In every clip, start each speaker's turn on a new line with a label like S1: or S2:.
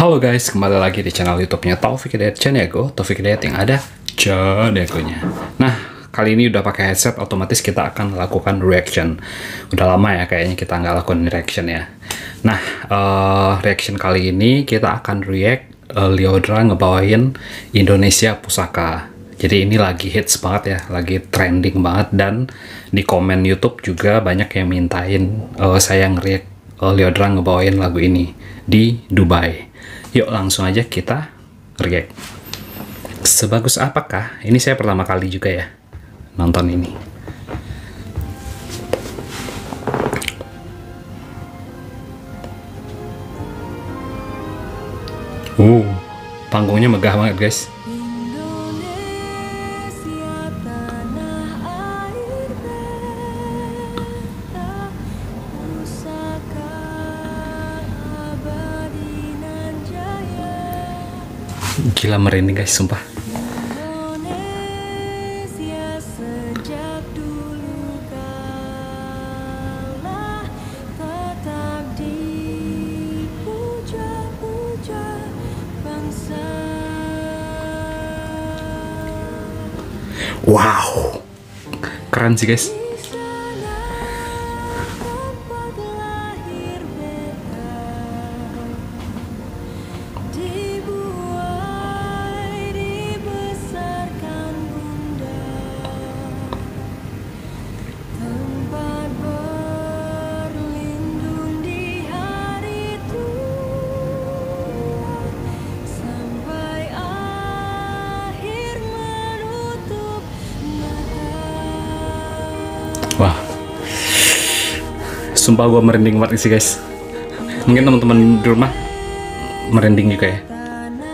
S1: Halo guys, kembali lagi di channel YouTube-nya Taufik Hidayat Chaniago, Taufik Hidayat yang ada Chaniago-nya. Nah, kali ini udah pakai headset, otomatis kita akan lakukan reaction. Udah lama ya kayaknya kita nggak lakukan reaction ya. Nah, eh, reaction kali ini kita akan react eh, Liodra ngebawain Indonesia Pusaka. Jadi ini lagi hits banget ya, lagi trending banget dan di komen YouTube juga banyak yang mintain eh, saya nge-react eh, Liodra ngebawain lagu ini di Dubai. Yuk langsung aja kita react. Sebagus apakah? Ini saya pertama kali juga ya nonton ini. Uh, panggungnya megah banget guys. Gila merinding guys, sumpah. Wow, keren sih guys. Sumpah gue merinding banget sih guys. Mungkin teman-teman di rumah merinding juga ya.
S2: Tanah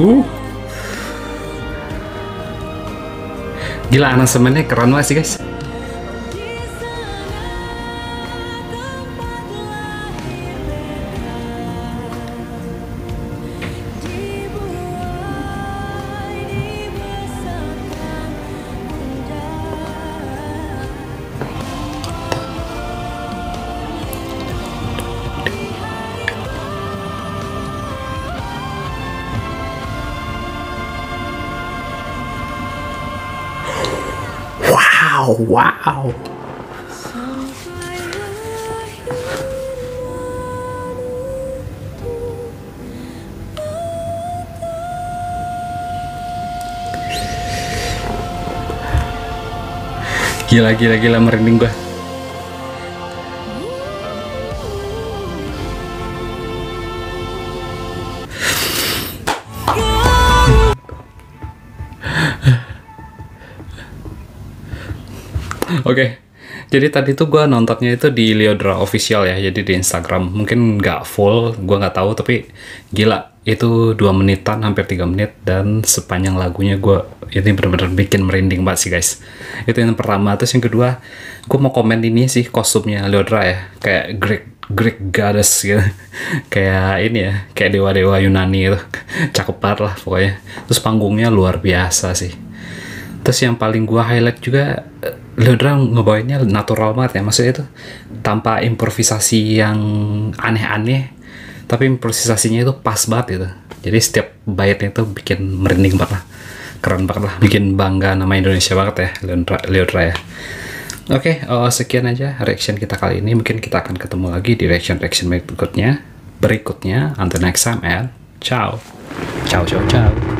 S1: uh. Gila aransemennya keren banget sih guys. Wow, wow. Gila, gila, gila merinding gue. Oke, jadi tadi tuh gue nontonnya itu di Leodra official ya, jadi di Instagram. Mungkin nggak full, gue nggak tahu, tapi gila itu dua menitan, hampir tiga menit, dan sepanjang lagunya gue ini bener-bener bikin merinding banget sih guys. Itu yang pertama, terus yang kedua, gue mau komen ini sih kostumnya Leodra ya, kayak Greek Greek goddess gitu, kayak ini ya, kayak dewa-dewa Yunani itu, cakep banget lah pokoknya. Terus panggungnya luar biasa sih. Terus yang paling gua highlight juga eh, Leodra ngebawainnya natural banget ya. Maksudnya itu tanpa improvisasi yang aneh-aneh tapi improvisasinya itu pas banget gitu. Jadi setiap baitnya itu bikin merinding banget lah. Keren banget lah. Bikin bangga nama Indonesia banget ya Leodra, Leodra ya. Oke eh, sekian aja reaction kita kali ini. Mungkin kita akan ketemu lagi di reaction-reaction berikutnya. Berikutnya until next time and ciao. Ciao ciao ciao